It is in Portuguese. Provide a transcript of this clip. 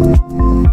Música